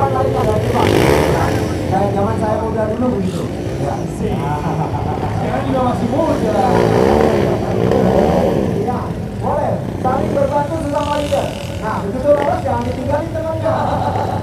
depan dari depan. Zaman saya muda dulu begitu. Ya. Sekarang juga masih muda. Ya, boleh. Saling berbantu sesama dia. Nah, begitu lolos jangan ditinggalin temannya.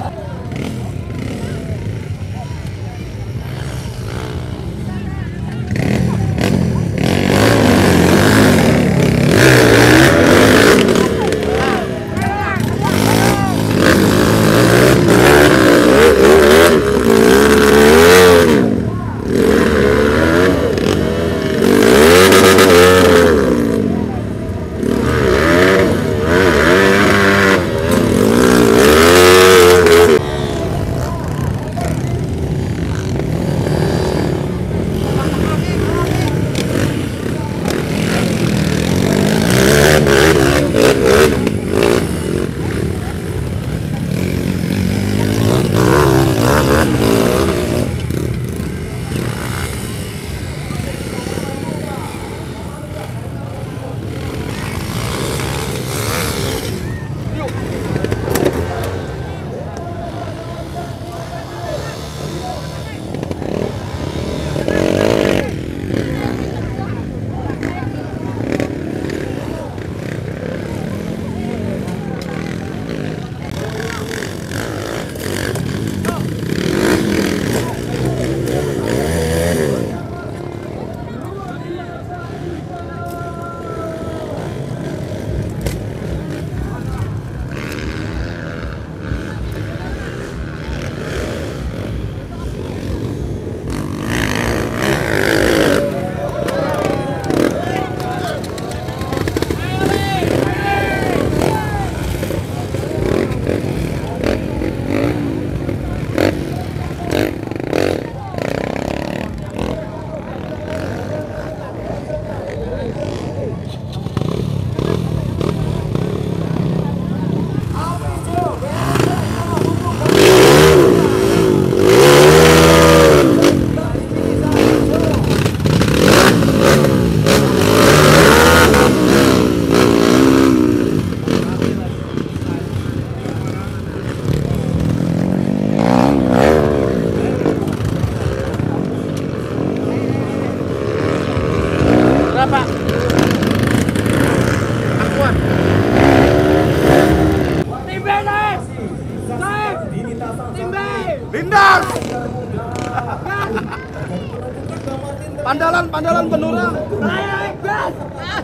Pandalan, pandalan penurang. Naik gas.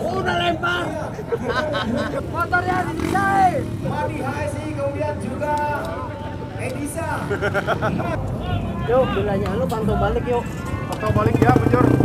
Udah lempar. Motornya naik. Madi HSI kemudian juga Edisa. Yuk, bilanya lu pantau balik yuk. Atau balik ya, Bujur.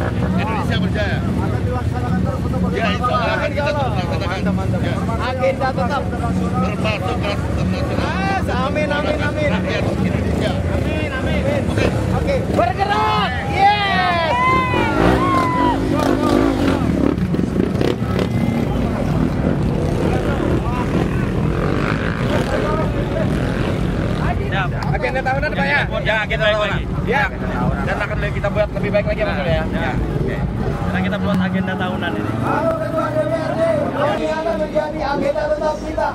Indonesia berjaya. Ya, insya Allah akan kita terus laksanakan. Ya, Agenda tetap. internasional. Ah, amin, amin, amin. Rakyat. Amin, amin. Oke. Oke, bergerak. Yes. Agenda tahunan Pak ya? Ya, kita lagi. Ya. Dan akan kita buat lebih baik lagi Sul, ya. Ya. Karena kita buat agenda tahunan ini. Halo Ketua DPRD, ini akan menjadi agenda tetap kita.